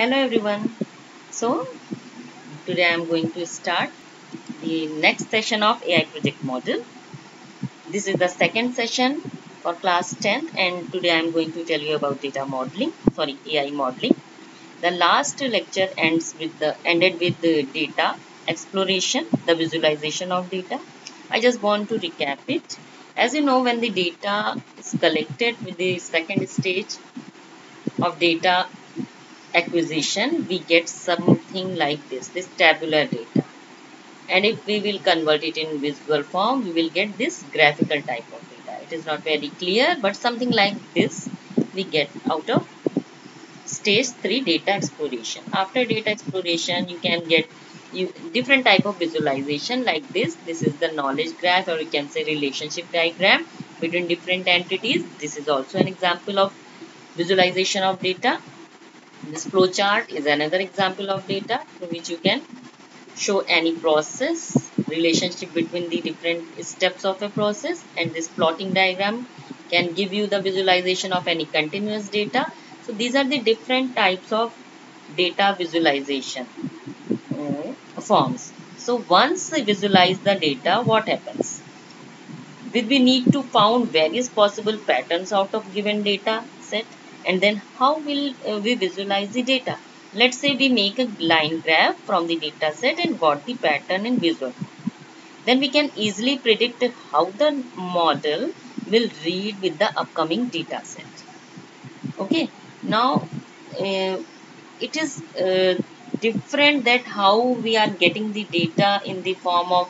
Hello everyone. So today I am going to start the next session of AI project model. This is the second session for class 10th and today I am going to tell you about data modeling, sorry AI modeling. The last lecture ends with the ended with the data exploration, the visualization of data. I just want to recap it. As you know when the data is collected with the second stage of data acquisition we get something like this this tabular data. And if we will convert it in visual form we will get this graphical type of data. It is not very clear but something like this we get out of stage 3 data exploration. After data exploration you can get you different type of visualization like this. This is the knowledge graph or you can say relationship diagram between different entities. This is also an example of visualization of data this flowchart is another example of data through which you can show any process, relationship between the different steps of a process and this plotting diagram can give you the visualization of any continuous data. So these are the different types of data visualization forms. So once we visualize the data, what happens? Did we need to found various possible patterns out of given data set? And then how will uh, we visualize the data? Let's say we make a line graph from the data set and got the pattern in visual then we can easily predict how the model will read with the upcoming data set. Okay? Now uh, it is uh, different that how we are getting the data in the form of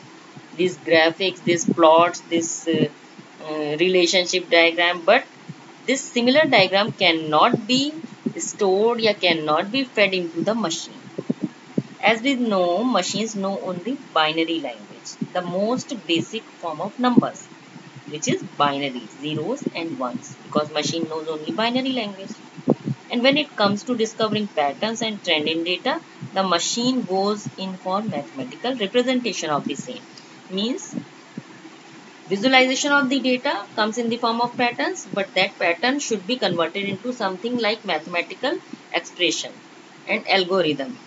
these graphics these plots this uh, uh relationship diagram but this similar diagram cannot be stored or cannot be fed into the machine. As we know, machines know only binary language, the most basic form of numbers, which is binary, zeros and ones, because machine knows only binary language. And when it comes to discovering patterns and trend in data, the machine goes in for mathematical representation of the same. Means Visualization of the data comes in the form of patterns, but that pattern should be converted into something like mathematical expression and algorithm.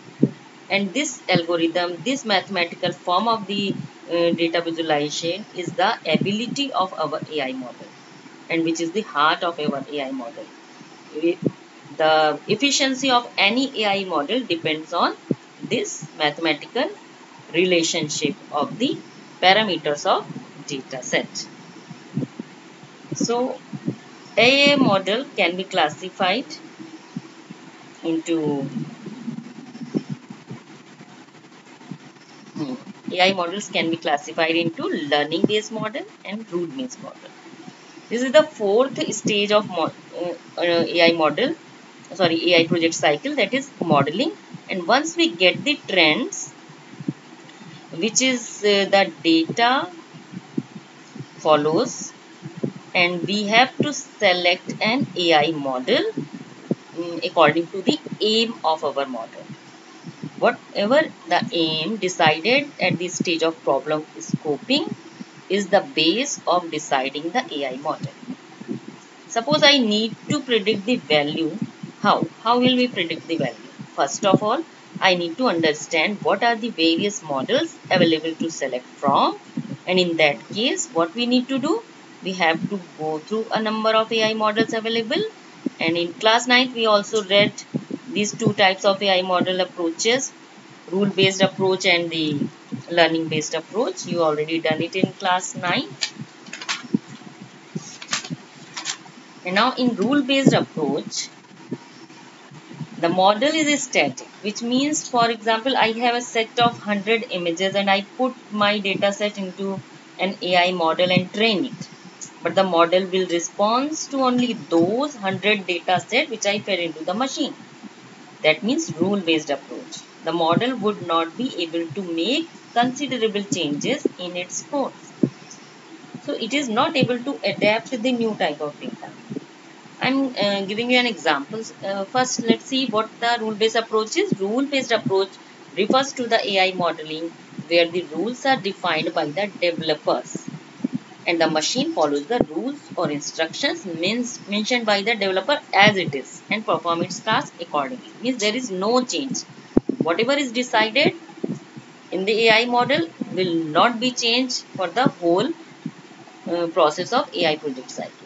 And this algorithm, this mathematical form of the uh, data visualization is the ability of our AI model and which is the heart of our AI model. the efficiency of any AI model depends on this mathematical relationship of the parameters of data set. So AI model can be classified into hmm, AI models can be classified into learning based model and rule based model. This is the fourth stage of uh, uh, AI model, sorry, AI project cycle that is modeling. And once we get the trends, which is uh, the data follows and we have to select an AI model um, according to the aim of our model. Whatever the aim decided at this stage of problem scoping is the base of deciding the AI model. Suppose I need to predict the value. How? How will we predict the value? First of all, I need to understand what are the various models available to select from and in that case what we need to do we have to go through a number of AI models available. And in class 9 we also read these two types of AI model approaches rule based approach and the learning based approach. You already done it in class 9 and now in rule based approach the model is static, which means, for example, I have a set of 100 images and I put my data set into an AI model and train it. But the model will respond to only those 100 data set which I fed into the machine. That means rule-based approach. The model would not be able to make considerable changes in its code. So it is not able to adapt the new type of data. I'm uh, giving you an example. Uh, first, let's see what the rule-based approach is. Rule-based approach refers to the AI modeling where the rules are defined by the developers and the machine follows the rules or instructions means mentioned by the developer as it is and perform its task accordingly. Means there is no change. Whatever is decided in the AI model will not be changed for the whole uh, process of AI project cycle.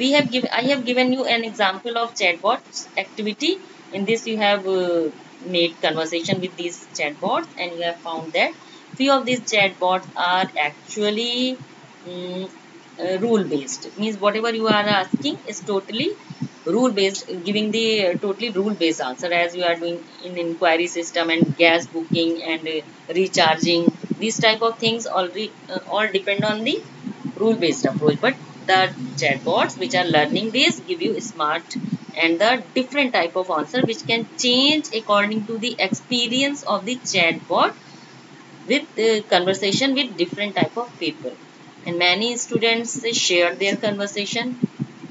We have given I have given you an example of chatbot activity. In this you have uh, made conversation with these chatbots and you have found that few of these chatbots are actually um, uh, rule based it means whatever you are asking is totally rule based giving the uh, totally rule based answer as you are doing in inquiry system and gas booking and uh, recharging. These type of things already uh, all depend on the rule based approach. But the chatbots which are learning this give you smart and the different type of answer which can change according to the experience of the chatbot with uh, conversation with different type of people. And many students share their conversation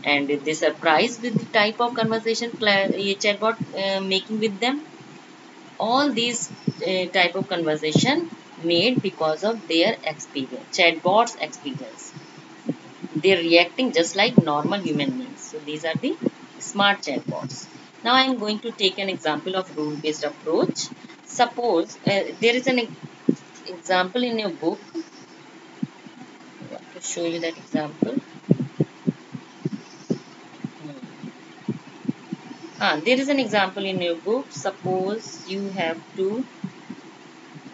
and they surprised with the type of conversation chatbot uh, making with them. All these uh, type of conversation made because of their experience chatbots experience they're reacting just like normal human beings. So these are the smart chatbots. Now i am going to take an example of rule based approach. Suppose uh, there is an example in your book. I want to show you that example. Hmm. ah, there is an example in your book. Suppose you have to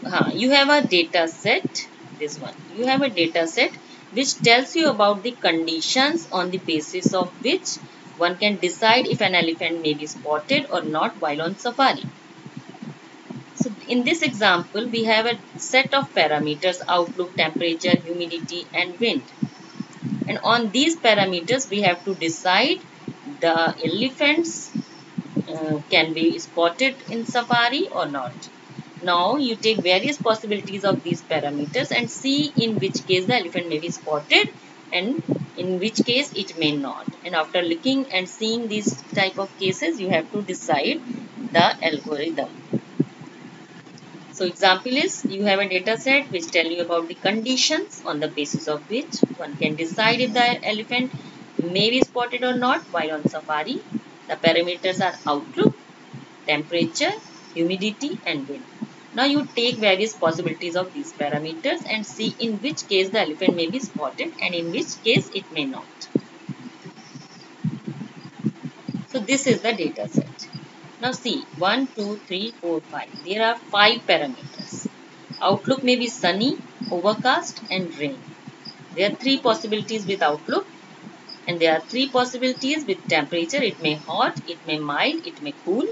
ah, you have a data set this one. You have a data set which tells you about the conditions on the basis of which one can decide if an elephant may be spotted or not while on safari so in this example, we have a set of parameters, outlook, temperature, humidity and wind. And on these parameters, we have to decide the elephants uh, can be spotted in safari or not. Now you take various possibilities of these parameters and see in which case the elephant may be spotted and in which case it may not. And after looking and seeing these type of cases, you have to decide the algorithm. So example is you have a data set which tell you about the conditions on the basis of which one can decide if the elephant may be spotted or not while on safari. The parameters are outlook, temperature, humidity and wind. Now you take various possibilities of these parameters and see in which case the elephant may be spotted and in which case it may not. So this is the data set. Now see 1, 2, 3, 4, 5. There are 5 parameters. Outlook may be sunny, overcast and rain. There are 3 possibilities with outlook and there are 3 possibilities with temperature. It may hot, it may mild, it may cool.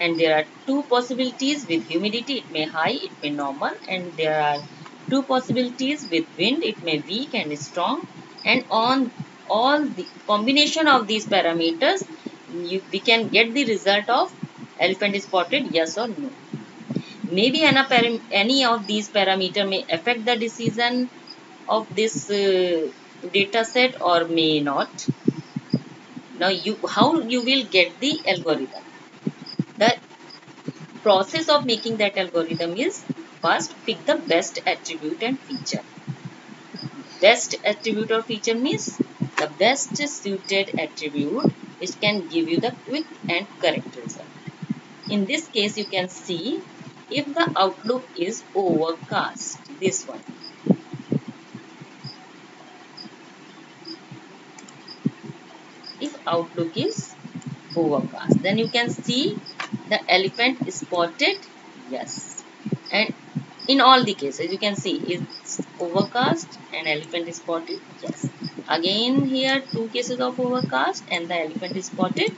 And there are 2 possibilities with humidity. It may high, it may normal. And there are 2 possibilities with wind. It may weak and strong. And on all the combination of these parameters you, we can get the result of elephant is spotted yes or no. Maybe any of these parameter may affect the decision of this uh, data set or may not. Now you how you will get the algorithm. The process of making that algorithm is first pick the best attribute and feature. Best attribute or feature means the best suited attribute which can give you the quick and correct result. In this case, you can see if the outlook is overcast, this one. If outlook is overcast, then you can see the elephant is spotted, yes. And in all the cases, you can see it's overcast and elephant is spotted, yes. Again here two cases of overcast and the elephant is spotted.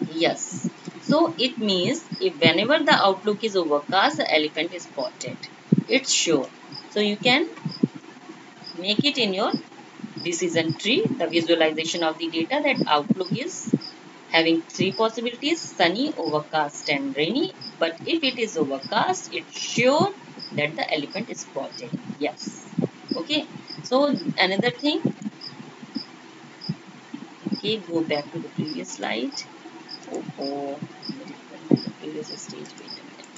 Yes. So it means if whenever the outlook is overcast, the elephant is spotted. It's sure. So you can make it in your decision tree, the visualization of the data that outlook is having three possibilities, sunny, overcast and rainy. But if it is overcast, it's sure that the elephant is spotted. Yes. Okay. So another thing, okay go back to the previous slide oh, oh previous stage wait a minute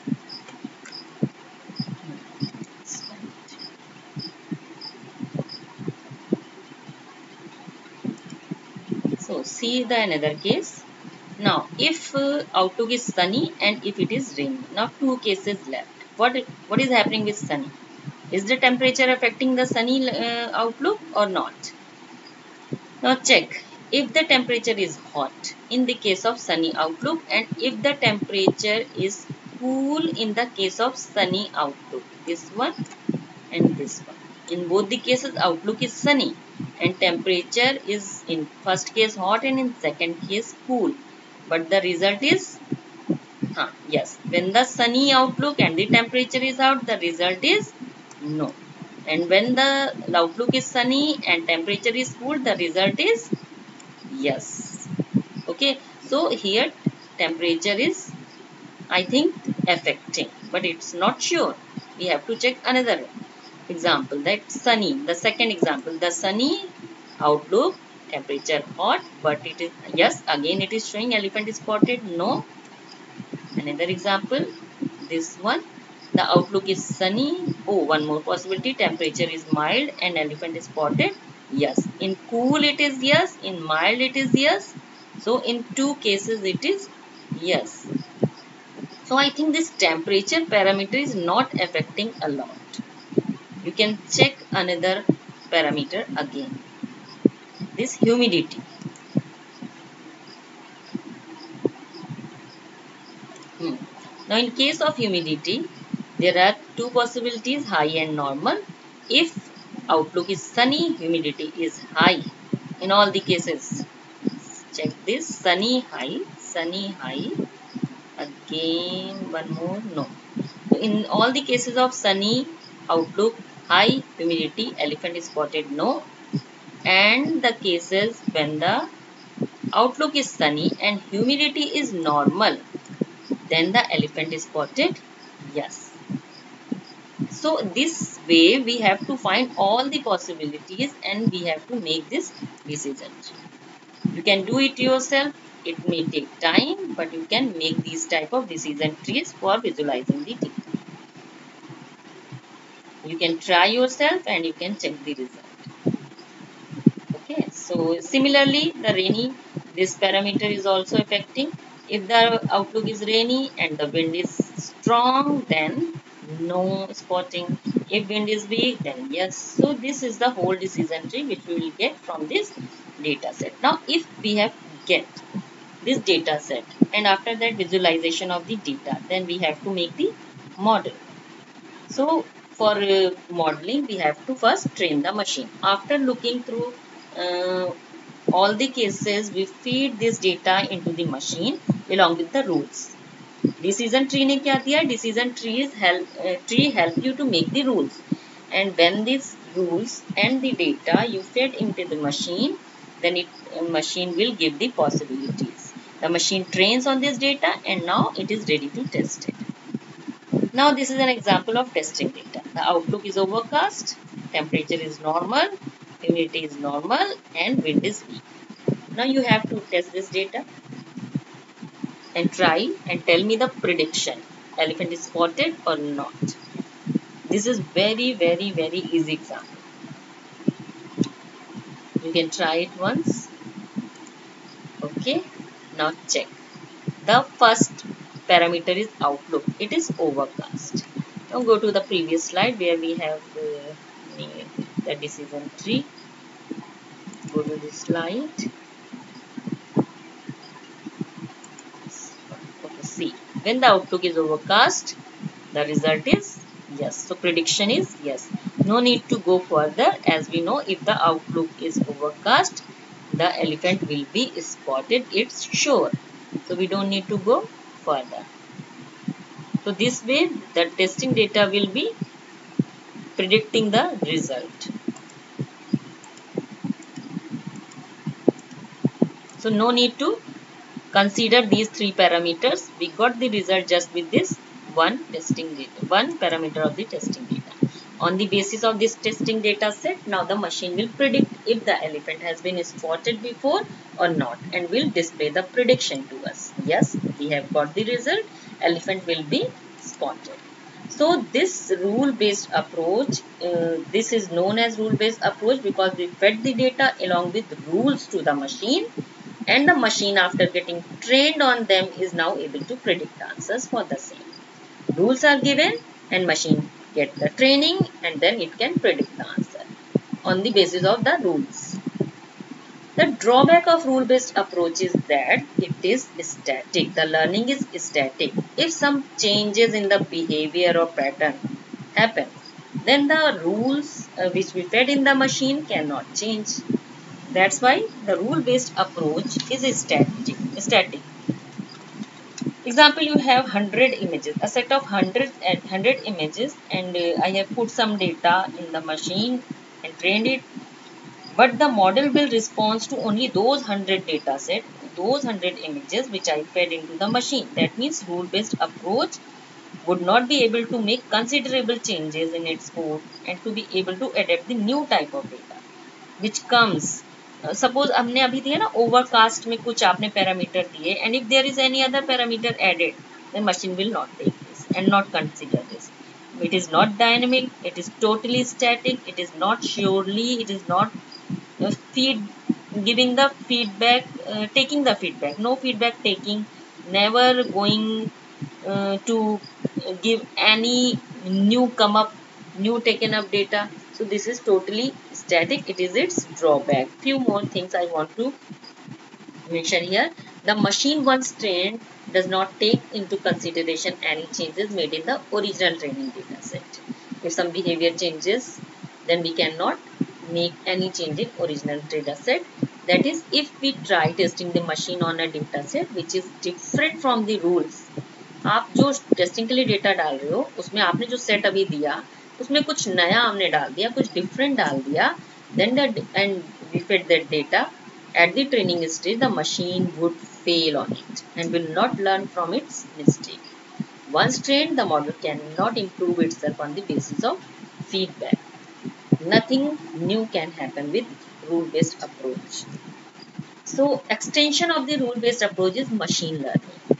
So see the another case. Now if uh, outlook is sunny and if it is rainy. Now two cases left. What, what is happening with sunny? Is the temperature affecting the sunny uh, outlook or not? Now check if the temperature is hot in the case of sunny outlook and if the temperature is cool in the case of sunny outlook. This one and this one. In both the cases outlook is sunny and temperature is in first case hot and in second case cool. But the result is huh, yes. When the sunny outlook and the temperature is out the result is no. And when the outlook is sunny and temperature is cool the result is yes. Okay? So here temperature is I think affecting but it's not sure. We have to check another example that sunny the second example the sunny outlook temperature hot but it is yes again it is showing elephant is spotted no. Another example this one the outlook is sunny oh one more possibility temperature is mild and elephant is spotted yes. In cool it is yes in mild it is yes so in two cases it is yes. So i think this temperature parameter is not affecting a lot you can check another parameter again. This humidity. Hmm. now in case of humidity there are two possibilities high and normal. If outlook is sunny humidity is high. In all the cases check this sunny high sunny high. Again one more no. In all the cases of sunny outlook high humidity elephant is spotted no and the cases when the outlook is sunny and humidity is normal then the elephant is spotted yes so this way we have to find all the possibilities and we have to make this decision. You can do it yourself. It may take time but you can make these type of decision trees for visualizing the data. You can try yourself and you can check the result. Okay, so similarly the rainy, this parameter is also affecting. If the outlook is rainy and the wind is strong then no spotting if wind is weak then yes so this is the whole decision tree which we will get from this data set now if we have get this data set and after that visualization of the data then we have to make the model so for uh, modeling we have to first train the machine after looking through uh, all the cases we feed this data into the machine along with the rules decision tree ने क्या दिया decision trees help uh, tree help you to make the rules and when these rules and the data you fed into the machine then it uh, machine will give the possibilities the machine trains on this data and now it is ready to test it now this is an example of testing data the outlook is overcast temperature is normal humidity is normal and wind is weak now you have to test this data and try and tell me the prediction. Elephant is spotted or not. This is very, very, very easy example. You can try it once. Okay. Now check. The first parameter is outlook. It is overcast. Now go to the previous slide where we have uh, the decision tree. Go to this slide when the outlook is overcast the result is yes so prediction is yes no need to go further as we know if the outlook is overcast the elephant will be spotted it's sure so we don't need to go further so this way the testing data will be predicting the result so no need to Consider these three parameters. We got the result just with this one testing data, one parameter of the testing data. On the basis of this testing data set, now the machine will predict if the elephant has been spotted before or not and will display the prediction to us. Yes, we have got the result. Elephant will be spotted. So this rule based approach, uh, this is known as rule based approach because we fed the data along with rules to the machine and the machine after getting trained on them is now able to predict answers for the same. Rules are given and machine get the training and then it can predict the answer on the basis of the rules. The drawback of rule-based approach is that it is static. The learning is static. If some changes in the behavior or pattern happen, then the rules uh, which we fed in the machine cannot change. That's why the rule-based approach is static. static. Example, you have 100 images, a set of 100, 100 images and uh, I have put some data in the machine and trained it. But the model will respond to only those 100 data set, those 100 images which I fed into the machine. That means rule-based approach would not be able to make considerable changes in its code and to be able to adapt the new type of data which comes suppose हमने अभी दिया ना overcast में कुछ आपने parameter दिए and if there is any other parameter added then machine will not take this and not consider this it is not dynamic it is totally static it is not surely it is not feed giving the feedback taking the feedback no feedback taking never going to give any new come up new taken up data so this is totally static. It is its drawback. Few more things I want to mention here. The machine once trained does not take into consideration any changes made in the original training data set. If some behavior changes, then we cannot make any change in original data set. That is, if we try testing the machine on a data set which is different from the rules. आप जो testing के लिए data डाल रहे हो उसमें आपने जो सेट अभी दिया उसमें कुछ नया हमने डाल दिया कुछ डिफरेंट डाल दिया then and we fit that data at the training stage the machine would fail on it and will not learn from its mistake once train the model can not improve it on the basis of feedback nothing new can happen with rule based approach so extension of the rule based approach is machine learning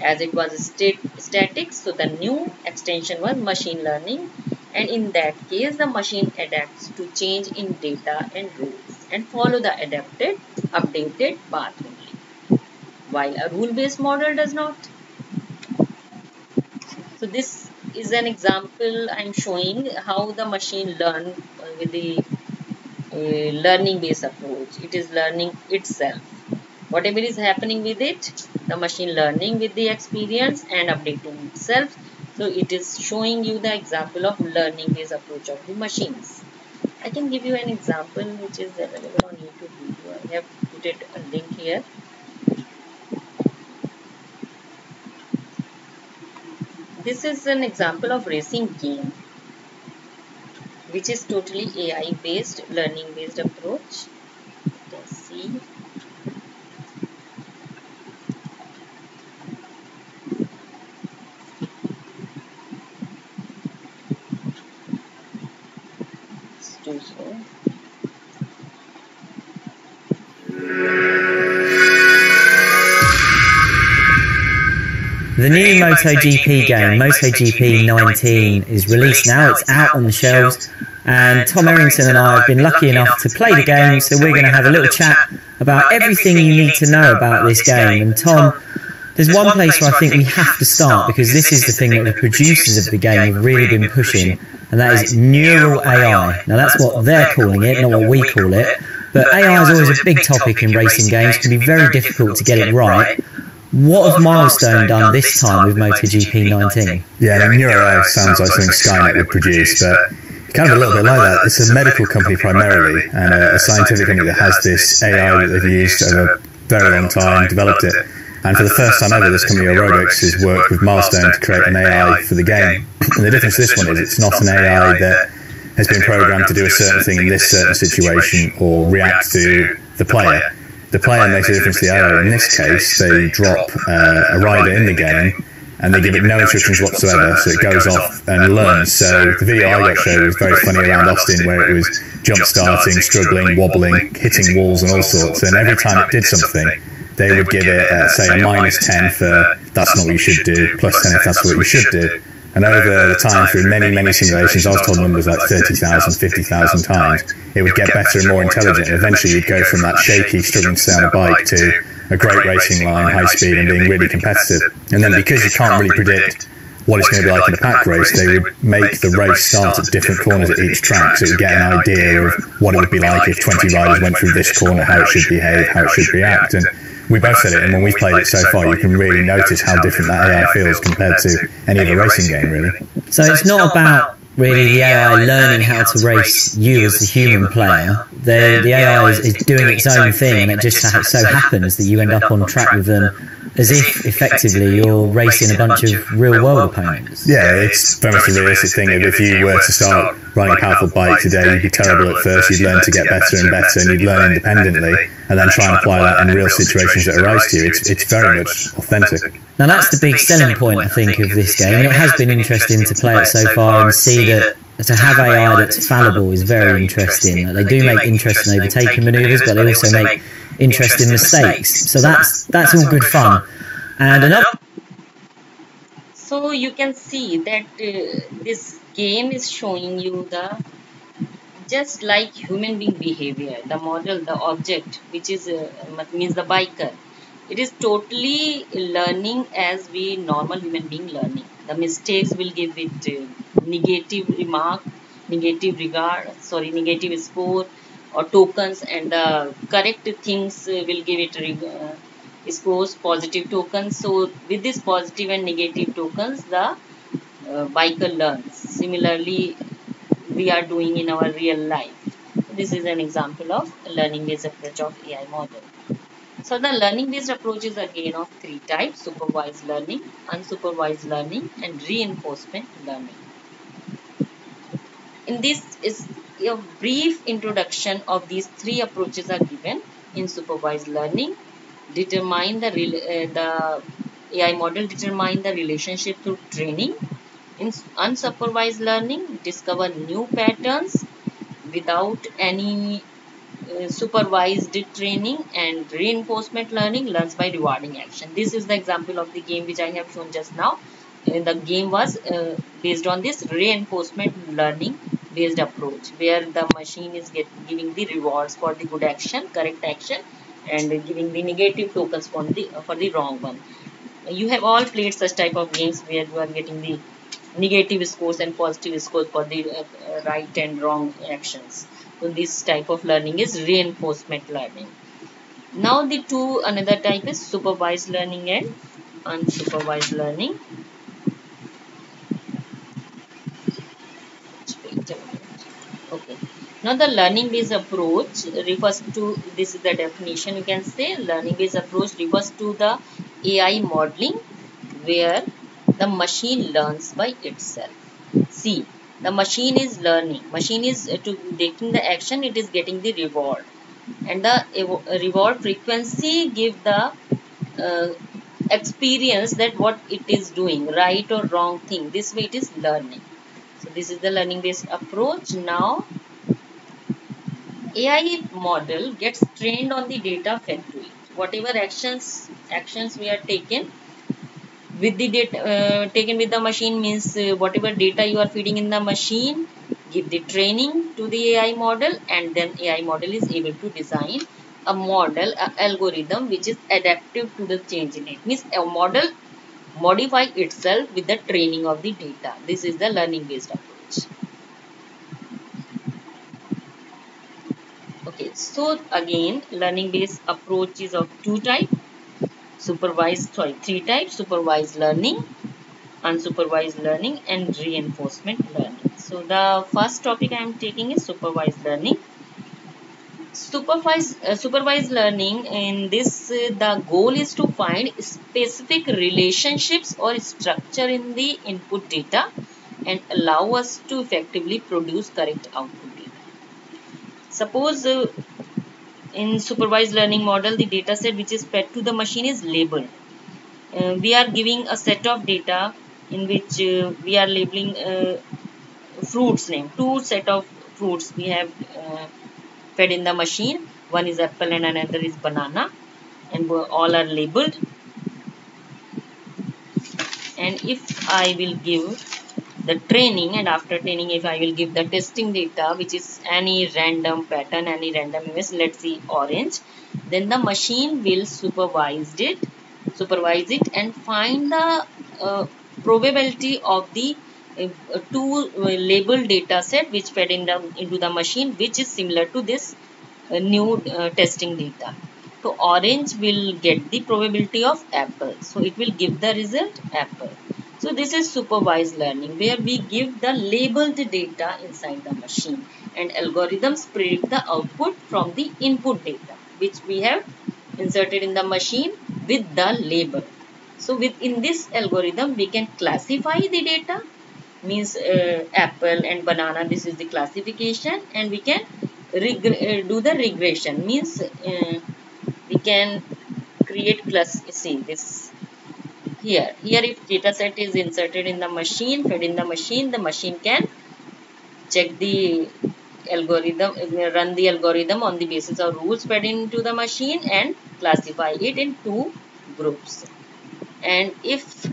As it was state static, so the new extension was machine learning. And in that case the machine adapts to change in data and rules and follow the adapted updated path only while a rule based model does not. So this is an example i'm showing how the machine learn with the uh, learning based approach. It is learning itself. Whatever is happening with it the machine learning with the experience and updating itself so it is showing you the example of learning based approach of the machines. I can give you an example which is available on YouTube video. I have put it a link here. This is an example of racing game which is totally AI based learning based approach. The new MotoGP game, MotoGP 19, is released now. It's out on the shelves, and Tom Errington and I have been lucky enough to play the game, so we're going to have a little chat about everything you need to know about this game. And Tom, there's one place where I think we have to start because this is the thing that the producers of the game have really been pushing, and that is neural AI. Now, that's what they're calling it, not what we call it. But AI is always a big topic in racing games, it can be very difficult to get it right. What have Milestone done this time with MotoGP 19? Yeah, I mean, NeuroAI sounds like something Skynet would produce, but kind of a little bit like that. It's a medical company primarily, and a, a scientific company that has this AI that they've used over a very long time, developed it. And for the first time ever, this company, Orobix, has worked with Milestone to create an AI for the game. And the difference with this one is it's not an AI that has been programmed to do a certain thing in this certain situation or react to the player the player makes a difference to the arrow. In this case, they drop uh, a rider in the game and they give it no instructions whatsoever, so it goes off and learns. So the video I got showed was very funny around Austin, where it was jump starting, struggling, wobbling, hitting walls, and all sorts. And every time it did something, they would give it, uh, say, a minus 10 for that's not what you should do, plus 10 if that's what you should do. And over the time, through many, many simulations, I was told numbers like 30,000, 50,000 times, it would get better and more intelligent. Eventually, you'd go from that shaky, struggling to stay on a bike to a great racing line, high speed, and being really competitive. And then because you can't really predict what it's going to be like in a pack race, they would make the race start at different corners at each track so you get an idea of what it would be like if 20 riders went through this corner, how it should behave, how it should react. And we both said it, and when we've played it so far, you can really notice how different that AI feels compared to any other racing game, really. So it's not about really the AI learning how to race you as the human player. The, the AI is, is doing its own thing, and it just so happens that you end up on track with them as if effectively you're racing a bunch of real world opponents. Yeah, it's very much a realistic thing of if you were to start riding a powerful bike today, you'd be terrible at first, you'd learn to get better and better, and you'd learn independently, and then try and apply that in real situations that arise to you. It's, it's very much authentic. Now, that's the big selling point, I think, of this game, and it has been interesting to play it so far and see that to have AI that's fallible is very interesting. They do make interesting overtaking manoeuvres, but they also make interesting mistakes. So that's that's all good fun. And another. So you can see that uh, this game is showing you the just like human being behavior, the model, the object, which is uh, means the biker. It is totally learning as we normal human being learning. The mistakes will give it uh, negative remark, negative regard, sorry, negative score or tokens and the correct things will give it uh, scores positive tokens. So with this positive and negative tokens the uh, biker learns. Similarly we are doing in our real life. This is an example of learning based approach of AI model. So the learning based approach is again of three types supervised learning unsupervised learning and reinforcement learning. In this is a brief introduction of these three approaches are given in supervised learning. Determine the, uh, the AI model determine the relationship through training. In unsupervised learning, discover new patterns without any uh, supervised training and reinforcement learning learns by rewarding action. This is the example of the game which I have shown just now. Uh, the game was uh, based on this reinforcement learning based approach where the machine is get, giving the rewards for the good action correct action and giving the negative tokens for the for the wrong one. You have all played such type of games where you are getting the negative scores and positive scores for the uh, right and wrong actions. So this type of learning is reinforcement learning. Now the two another type is supervised learning and unsupervised learning okay. Now the learning based approach refers to this is the definition you can say learning based approach refers to the ai modeling where the machine learns by itself. See the machine is learning. Machine is uh, to taking the action it is getting the reward. And the reward frequency give the uh, experience that what it is doing right or wrong thing. This way it is learning so this is the learning based approach. Now ai model gets trained on the data fed to it whatever actions actions we are taken with the data uh, taken with the machine means uh, whatever data you are feeding in the machine give the training to the ai model and then ai model is able to design a model a algorithm which is adaptive to the change in it. Means a model modify itself with the training of the data. This is the learning based approach. Okay, so again learning based approach is of two types supervised sorry three types supervised learning unsupervised learning and reinforcement learning so the first topic i am taking is supervised learning supervised uh, supervised learning in this uh, the goal is to find specific relationships or structure in the input data and allow us to effectively produce correct output data. Suppose uh, in supervised learning model the data set which is fed to the machine is labeled. Uh, we are giving a set of data in which uh, we are labeling uh, fruits name. Two set of fruits we have fed in the machine. One is apple and another is banana. And all are labeled. And if I will give the training and after training if I will give the testing data which is any random pattern any random image let's see orange then the machine will supervise it supervise it and find the uh, probability of the two uh, labeled data set which fed in the, into the machine which is similar to this uh, new uh, testing data. So orange will get the probability of apple. So it will give the result apple. So this is supervised learning where we give the labeled data inside the machine and algorithms predict the output from the input data which we have inserted in the machine with the label. So within this algorithm we can classify the data means uh, apple and banana this is the classification and we can uh, do the regression. Means uh, we can create class see this here. Here if data set is inserted in the machine fed in the machine the machine can check the algorithm run the algorithm on the basis of rules fed into the machine and classify it in two groups. And if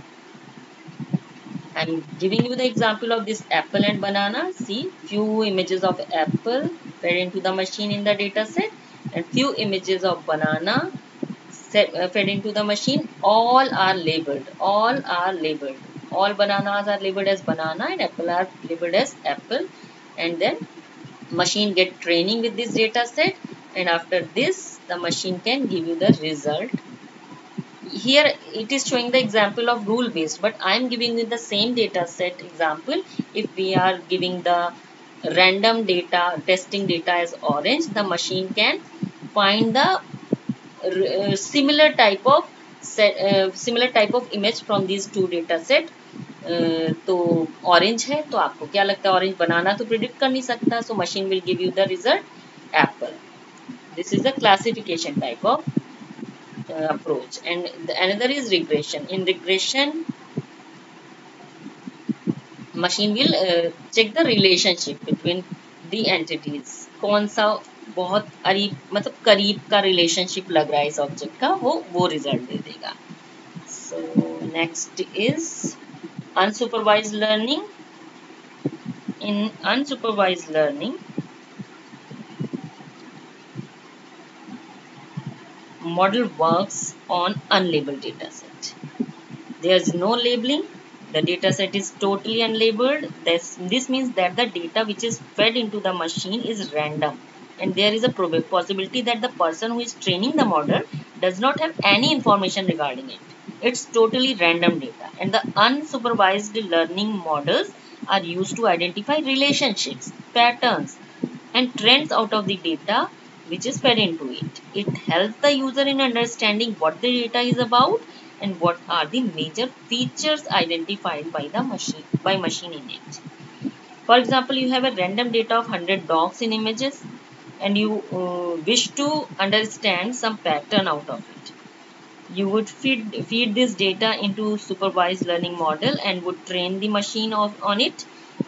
I'm giving you the example of this apple and banana see few images of apple fed into the machine in the data set and few images of banana uh, fed into the machine. All are labeled all are labeled. All bananas are labeled as banana and apple are labeled as apple. And then machine get training with this data set. And after this the machine can give you the result here it is showing the example of rule based but I am giving you the same data set example if we are giving the random data testing data as orange the machine can find the uh, similar type of set, uh, similar type of image from these two data set uh, तो orange है तो आपको क्या लगता है orange बनाना तो predict कर नहीं सकता so machine will give you the result apple this is the classification type of uh, approach and the, another is regression in regression machine will uh, check the relationship between the entities कौन सा बहुत करीब मतलब करीब का relationship लग रहा है इस ऑब्जेक्ट का वो वो रिज़ल्ट दे देगा so next is unsupervised learning in unsupervised learning model works on unlabeled dataset. There is no labeling. The dataset is totally unlabeled. This, this means that the data which is fed into the machine is random and there is a possibility that the person who is training the model does not have any information regarding it. It's totally random data and the unsupervised learning models are used to identify relationships, patterns and trends out of the data which is fed into it. It helps the user in understanding what the data is about and what are the major features identified by the machine by machine in it. For example, you have a random data of 100 dogs in images and you uh, wish to understand some pattern out of it. You would feed, feed this data into supervised learning model and would train the machine of, on it.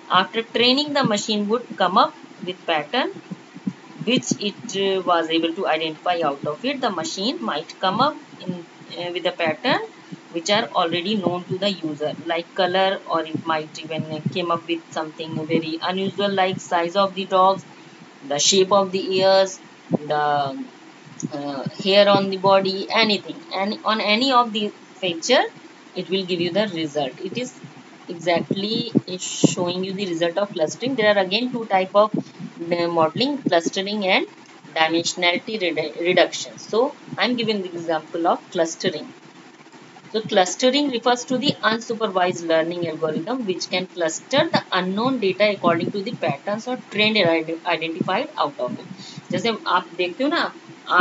After training, the machine would come up with pattern which it uh, was able to identify out of it. The machine might come up in, uh, with a pattern which are already known to the user like color or it might even came up with something very unusual like size of the dogs the shape of the ears, the uh, hair on the body, anything. And on any of the feature, it will give you the result. It is exactly is showing you the result of clustering. There are again two type of uh, modeling, clustering and dimensionality redu reduction. So, I am giving the example of clustering. So clustering refers to the unsupervised learning algorithm which can cluster the unknown data according to the patterns or trend identified out of it. जैसे आप देखते हो ना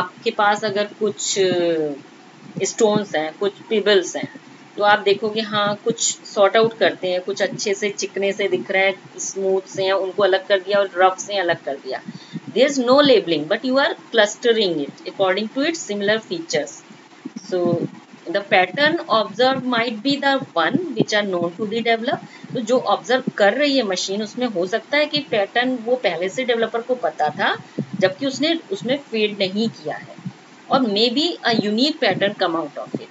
आपके पास अगर कुछ stones हैं कुछ पिबल्स हैं तो आप देखोगे हाँ कुछ सॉर्ट आउट करते हैं, कुछ अच्छे से, चिकने से दिख रहे हैं स्मूथ से हैं, उनको अलग कर दिया और रफ से अलग कर दिया। There is no labelling but you are clustering it according to it similar features so the pattern observed might be the one which are known to the developer तो जो ऑब्ज़र्व कर रही है मशीन उसमें हो सकता है कि पैटर्न वो पहले से डेवलपर को पता था, जबकि उसने, उसमें फेड नहीं किया है। और maybe a unique pattern come out of it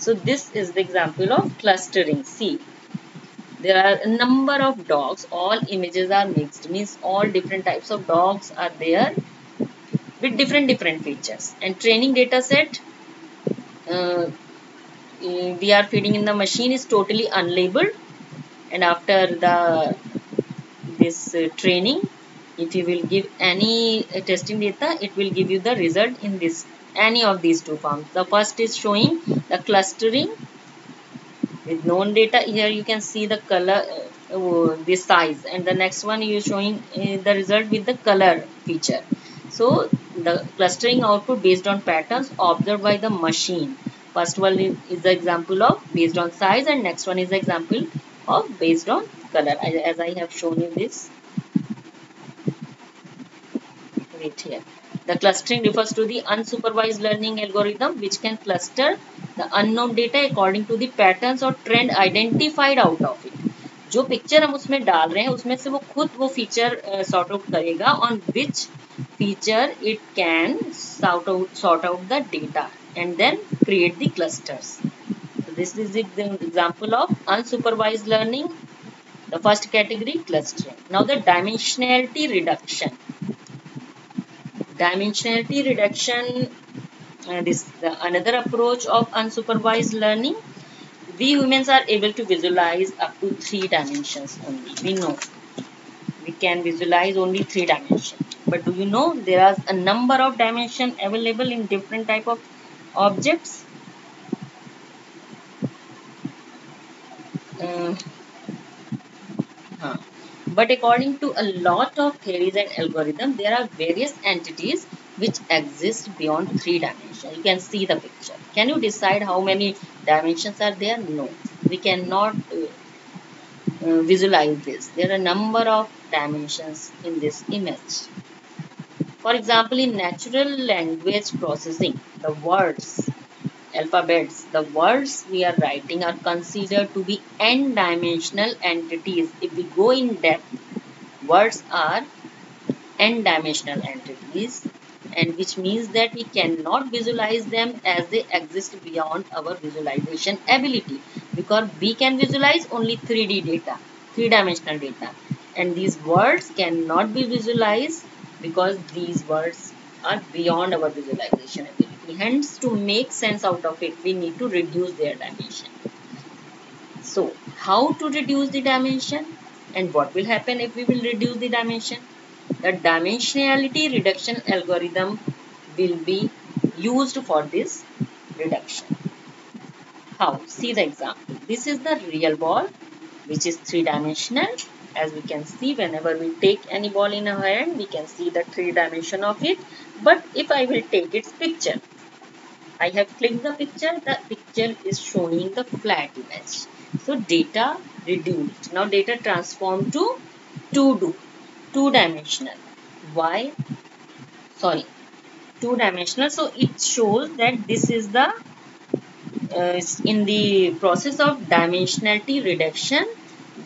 so this is the example of clustering. See there are a number of dogs. All images are mixed. Means all different types of dogs are there with different different features. And training data set uh, we are feeding in the machine is totally unlabeled. And after the this uh, training if you will give any uh, testing data it will give you the result in this any of these two forms. The first is showing the clustering. With known data here you can see the color uh, uh the size. And the next one you showing uh, the result with the color feature. So the clustering output based on patterns observed by the machine. First one is the example of based on size and next one is the example of based on color. As I have shown you this. Right here the clustering refers to the unsupervised learning algorithm which can cluster the unknown data according to the patterns or trend identified out of it. जो picture हम उसमें डाल रहे हैं उसमें से वो खुद वो फीचर सॉर्ट आउट करेगा on which feature it can sort out sort out the data and then create the clusters. So this is the example of unsupervised learning. The first category clustering. Now the dimensionality reduction dimensionality reduction uh, this the another approach of unsupervised learning. We humans are able to visualize up to three dimensions only. We know. We can visualize only three dimensions. But do you know there are a number of dimension available in different type of objects? Uh, huh. But according to a lot of theories and algorithms, there are various entities which exist beyond three dimensions. You can see the picture. Can you decide how many dimensions are there? No. We cannot uh, uh, visualize this. There are a number of dimensions in this image. For example, in natural language processing, the words alphabets, the words we are writing are considered to be n-dimensional entities. If we go in depth, words are n-dimensional entities and which means that we cannot visualize them as they exist beyond our visualization ability because we can visualize only 3D data, three-dimensional data and these words cannot be visualized because these words are beyond our visualization ability. Hence, to make sense out of it, we need to reduce their dimension. So, how to reduce the dimension and what will happen if we will reduce the dimension? The dimensionality reduction algorithm will be used for this reduction. How? See the example. This is the real ball which is three dimensional as we can see whenever we take any ball in our hand we can see the three dimension of it but if I will take its picture I have clicked the picture, the picture is showing the flat image. So data reduced. Now data transformed to 2D, two dimensional. Why? Sorry, two dimensional. So it shows that this is the uh, in the process of dimensionality reduction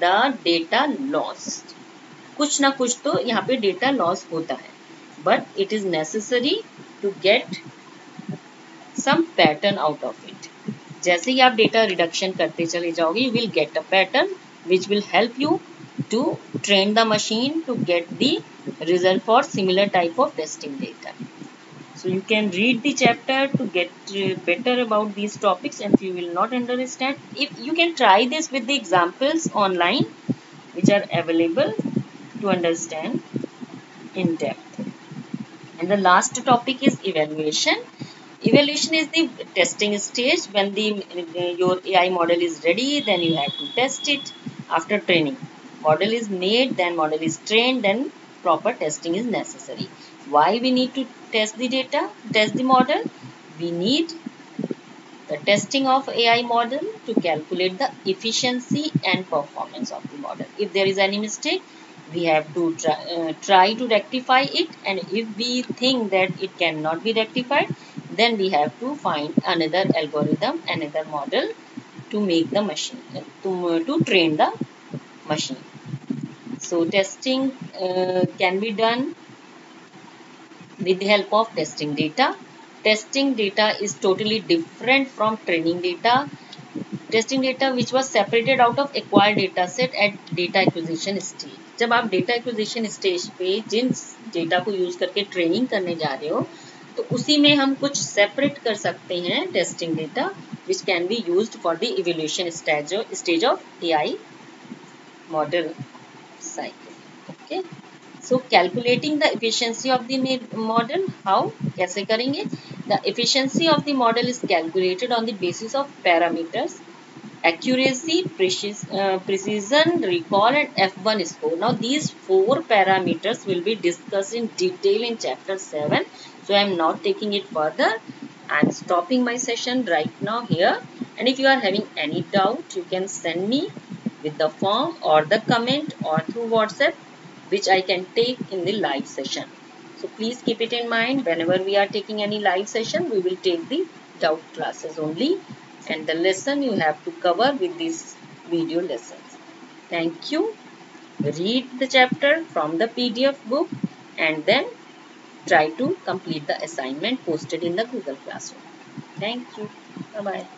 the data lost. कुछ ना कुछ तो यहाँ पे data loss होता है but it is necessary to get some pattern out of it. जैसे ही आप डेटा रिडक्शन करते चले जाओगे you will get a pattern which will help you to train the machine to get the result for similar type of testing data. So you can read the chapter to get better about these topics and if you will not understand, if you can try this with the examples online which are available to understand in depth. And the last topic is evaluation. Evaluation is the testing stage when the your AI model is ready then you have to test it after training. Model is made then model is trained then proper testing is necessary. Why we need to test the data, test the model? We need the testing of AI model to calculate the efficiency and performance of the model. If there is any mistake, we have to try, uh, try to rectify it and if we think that it cannot be rectified, then we have to find another algorithm another model to make the machine to, to train the machine so testing uh, can be done with the help of testing data testing data is totally different from training data testing data which was separated out of acquired data set at data acquisition stage जब आप data acquisition stage पे जिन data को use करके training करने जा रहे हो तो उसी में हम कुछ सेपरेट कर सकते हैं testing data which can be use for the evolution stage stage of A I model cycle okay so calculating the efficiency of the model how कैसे करेंगे the efficiency of the model is calculated on the basis of parameters accuracy, uh, precision, recall and F1 score. Now these four parameters will be discussed in detail in chapter 7. So I am not taking it further. I am stopping my session right now here. And if you are having any doubt, you can send me with the form or the comment or through WhatsApp which I can take in the live session. So please keep it in mind whenever we are taking any live session, we will take the doubt classes only and the lesson you have to cover with these video lessons. Thank you. Read the chapter from the PDF book and then try to complete the assignment posted in the Google Classroom. Thank you. Bye-bye.